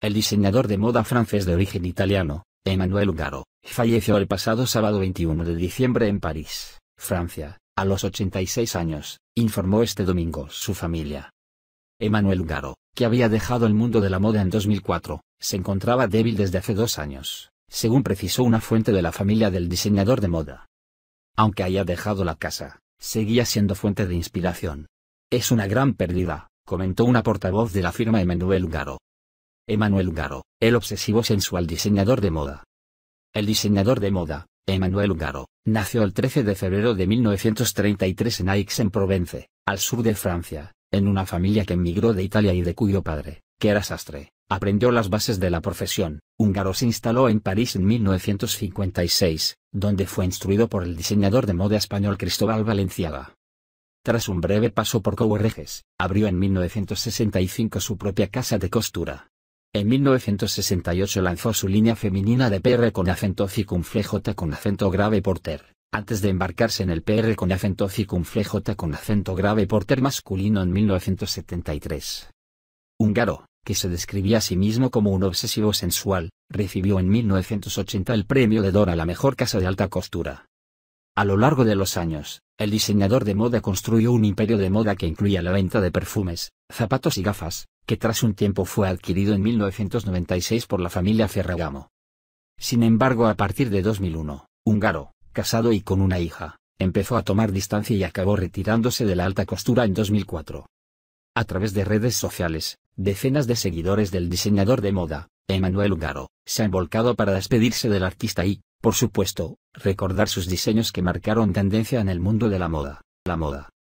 el diseñador de moda francés de origen italiano, Emmanuel Ungaro, falleció el pasado sábado 21 de diciembre en París, Francia, a los 86 años, informó este domingo su familia. Emmanuel Ungaro, que había dejado el mundo de la moda en 2004, se encontraba débil desde hace dos años, según precisó una fuente de la familia del diseñador de moda. Aunque haya dejado la casa, seguía siendo fuente de inspiración. Es una gran pérdida, comentó una portavoz de la firma Emmanuel Ungaro. Emmanuel Ungaro, el obsesivo sensual diseñador de moda. El diseñador de moda, Emmanuel Ungaro, nació el 13 de febrero de 1933 en Aix-en-Provence, al sur de Francia, en una familia que emigró de Italia y de cuyo padre, que era sastre, aprendió las bases de la profesión. Ungaro se instaló en París en 1956, donde fue instruido por el diseñador de moda español Cristóbal Valenciaga. Tras un breve paso por Couerreges, abrió en 1965 su propia casa de costura. En 1968 lanzó su línea femenina de PR con acento J con acento grave porter, antes de embarcarse en el PR con acento J con acento grave porter masculino en 1973. Húngaro, que se describía a sí mismo como un obsesivo sensual, recibió en 1980 el premio de Dora a la mejor casa de alta costura. A lo largo de los años, el diseñador de moda construyó un imperio de moda que incluía la venta de perfumes, zapatos y gafas, que tras un tiempo fue adquirido en 1996 por la familia Ferragamo. Sin embargo, a partir de 2001, Húngaro, casado y con una hija, empezó a tomar distancia y acabó retirándose de la alta costura en 2004. A través de redes sociales, decenas de seguidores del diseñador de moda, Emanuel Húngaro, se han volcado para despedirse del artista y, por supuesto, recordar sus diseños que marcaron tendencia en el mundo de la moda. La moda.